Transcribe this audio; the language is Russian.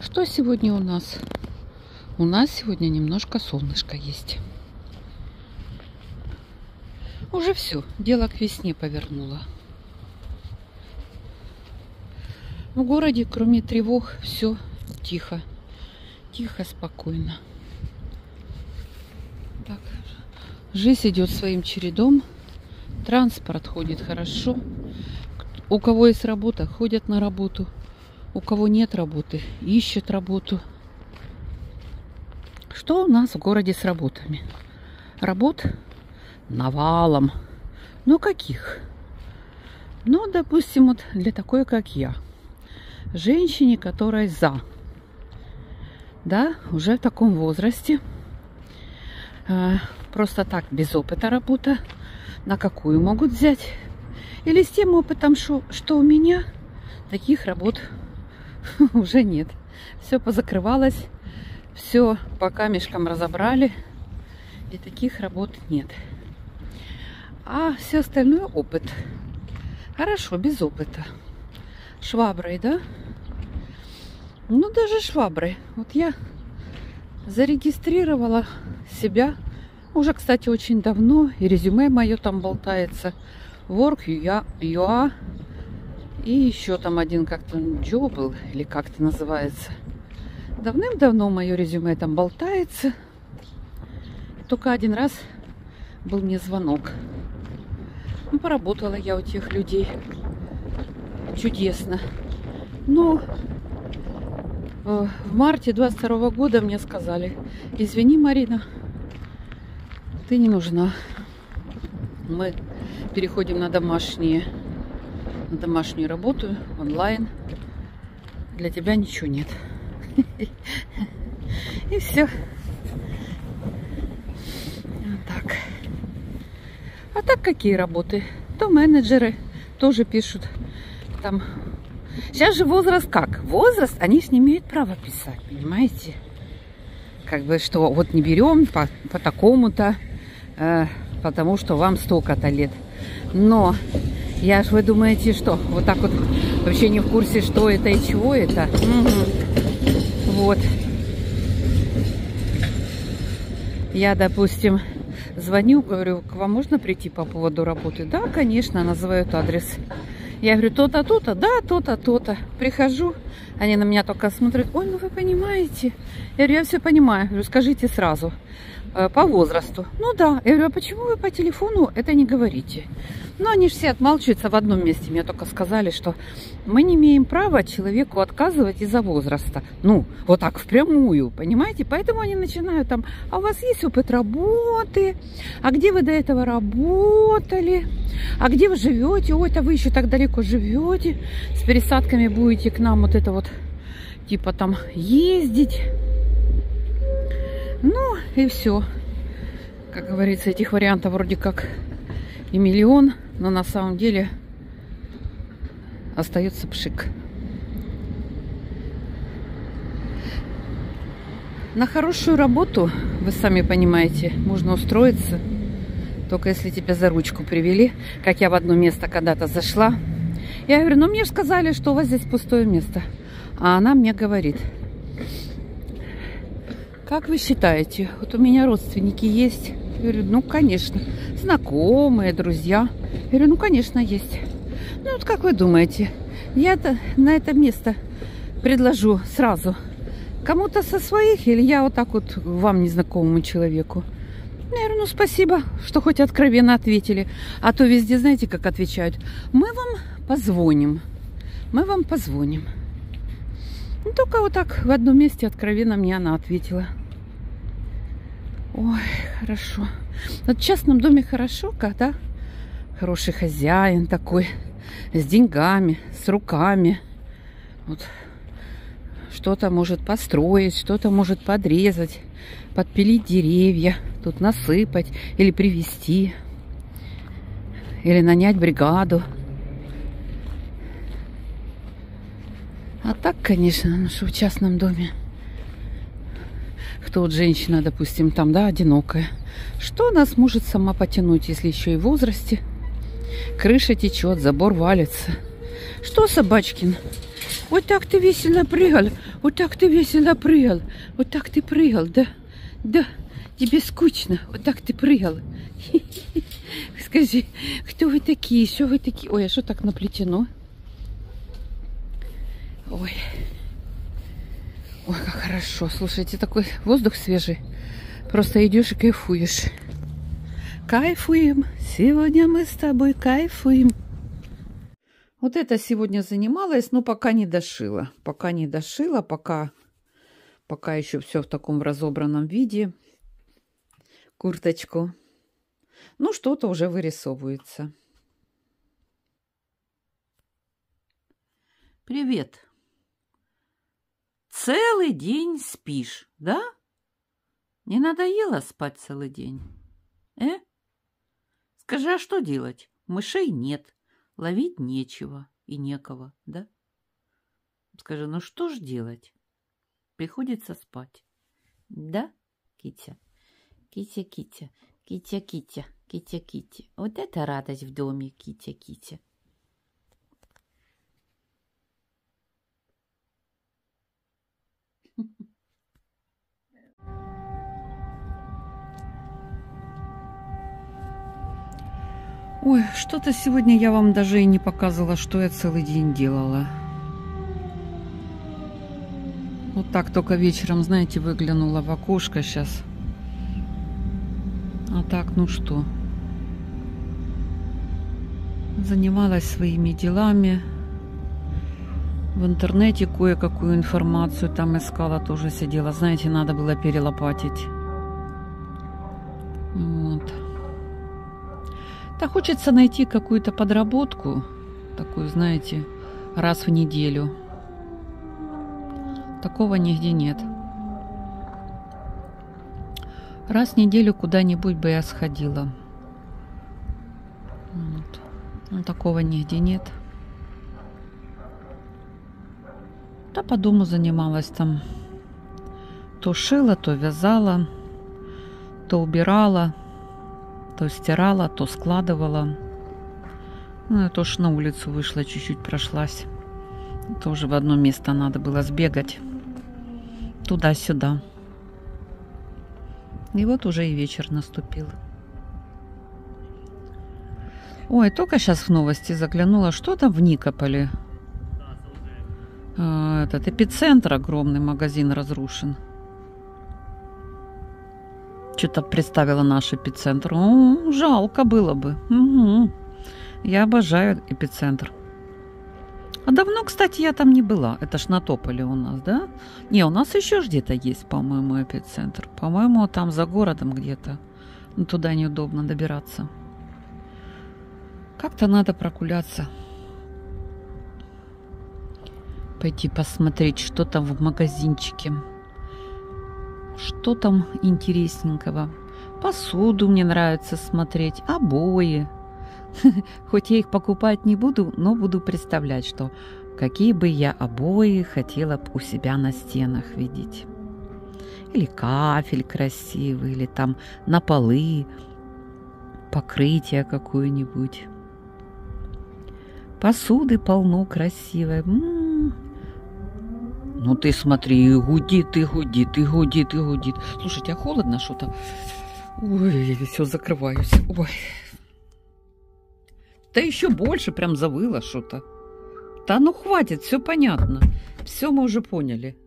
Что сегодня у нас? У нас сегодня немножко солнышко есть. Уже все, дело к весне повернуло. В городе, кроме тревог, все тихо. Тихо, спокойно. Так, жизнь идет своим чередом. Транспорт ходит хорошо. У кого есть работа, ходят на работу. У кого нет работы, ищут работу. Что у нас в городе с работами? Работ навалом. Ну, каких? Ну, допустим, вот для такой, как я. Женщине, которая за. Да, уже в таком возрасте. Э, просто так, без опыта работа. На какую могут взять? Или с тем опытом, что, что у меня таких работ уже нет. Все позакрывалось, все по камешкам разобрали, и таких работ нет. А все остальное опыт. Хорошо, без опыта. Шваброй, да? Ну, даже шваброй. Вот я зарегистрировала себя уже, кстати, очень давно. И резюме мое там болтается. Work.ua и еще там один как-то Джо был, или как-то называется. Давным-давно мое резюме там болтается. Только один раз был мне звонок. Ну, поработала я у тех людей. Чудесно. Но э, в марте 22 года мне сказали, извини, Марина, ты не нужна. Мы переходим на домашние на домашнюю работу, онлайн. Для тебя ничего нет. И все. Так. А так какие работы? То менеджеры тоже пишут. Там. Сейчас же возраст как? Возраст, они же не имеют права писать, понимаете? Как бы, что вот не берем по, по такому-то, э, потому что вам столько-то лет. Но я ж вы думаете, что? Вот так вот вообще не в курсе, что это и чего это. Угу. Вот. Я, допустим, звоню, говорю, к вам можно прийти по поводу работы? Да, конечно, называют адрес. Я говорю, то-то, то-то, да, то-то, то-то. Прихожу, они на меня только смотрят, ой, ну вы понимаете. Я говорю, я все понимаю. Я говорю, скажите сразу, э, по возрасту. Ну да. Я говорю, а почему вы по телефону это не говорите? Но они же все отмалчиваются в одном месте. Мне только сказали, что мы не имеем права человеку отказывать из-за возраста. Ну, вот так впрямую, понимаете? Поэтому они начинают там, а у вас есть опыт работы? А где вы до этого работали? А где вы живете? Ой, это вы еще так далеко живете. С пересадками будете к нам вот это вот, типа там ездить. Ну, и все. Как говорится, этих вариантов вроде как и миллион но на самом деле остается пшик. На хорошую работу, вы сами понимаете, можно устроиться, только если тебя за ручку привели, как я в одно место когда-то зашла. Я говорю, ну мне же сказали, что у вас здесь пустое место. А она мне говорит, как вы считаете, вот у меня родственники есть? Я говорю, ну, конечно, знакомые, друзья. Я говорю, ну, конечно, есть. Ну, вот как вы думаете, я на это место предложу сразу кому-то со своих или я вот так вот вам незнакомому человеку? Я говорю, ну, спасибо, что хоть откровенно ответили. А то везде, знаете, как отвечают? Мы вам позвоним. Мы вам позвоним. Ну, только вот так в одном месте откровенно мне она ответила. Ой, хорошо. Вот в частном доме хорошо, когда хороший хозяин такой, с деньгами, с руками. Вот что-то может построить, что-то может подрезать, подпилить деревья, тут насыпать или привезти, или нанять бригаду. А так, конечно, ну что в частном доме. Кто вот женщина, допустим, там, да, одинокая. Что нас может сама потянуть, если еще и в возрасте? Крыша течет, забор валится. Что, Собачкин? Вот так ты весело прыгали. Вот так ты весело прыгал. Вот так ты прыгал, да? Да. Тебе скучно. Вот так ты прыгал. Скажи, кто вы такие? Что вы такие? Ой, а что так наплетено? Ой. Ой, как хорошо. Слушайте, такой воздух свежий. Просто идешь и кайфуешь. Кайфуем. Сегодня мы с тобой кайфуем. Вот это сегодня занималась, но пока не дошила. Пока не дошила, пока, пока еще все в таком разобранном виде. Курточку. Ну, что-то уже вырисовывается. Привет. Целый день спишь, да? Не надоело спать целый день? Э? Скажи, а что делать? Мышей нет, ловить нечего и некого, да? Скажи, ну что ж делать? Приходится спать. Да, Китя? Китя, Китя, Китя, Китя, Китя, Китя. Вот это радость в доме, Китя, Китя. Ой, что-то сегодня я вам даже и не показывала, что я целый день делала. Вот так только вечером, знаете, выглянула в окошко сейчас. А так, ну что. Занималась своими делами. В интернете кое-какую информацию там искала, тоже сидела. Знаете, надо было перелопатить. Да хочется найти какую-то подработку, такую, знаете, раз в неделю. Такого нигде нет. Раз в неделю куда-нибудь бы я сходила. Вот. Но такого нигде нет. Да по дому занималась там. То шила, то вязала, то убирала. То стирала, то складывала. Ну, я тоже на улицу вышла, чуть-чуть прошлась. Тоже в одно место надо было сбегать. Туда-сюда. И вот уже и вечер наступил. Ой, только сейчас в новости заглянула. Что там в Никополе? А, этот эпицентр огромный магазин разрушен. Что-то представила наш эпицентр. О, жалко было бы. Угу. Я обожаю эпицентр. А давно, кстати, я там не была. Это ж на Тополе у нас, да? Не, у нас еще где-то есть, по-моему, эпицентр. По-моему, там за городом где-то. Но туда неудобно добираться. Как-то надо прогуляться. Пойти посмотреть, что там в магазинчике. Что там интересненького? Посуду мне нравится смотреть, обои. Хоть я их покупать не буду, но буду представлять, что какие бы я обои хотела бы у себя на стенах видеть. Или кафель красивый, или там на полы покрытие какое-нибудь. Посуды полно красивой. М-м-м. Ну ты смотри, гудит и гудит, и гудит, и гудит. Слушайте, а холодно что-то? Ой, все закрываюсь. Ой. Да еще больше прям завыло что-то. Да ну хватит, все понятно. Все мы уже поняли.